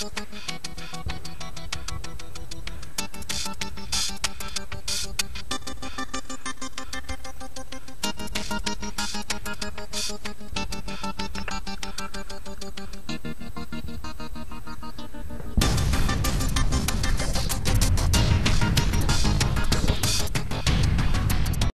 ブブブブブブ。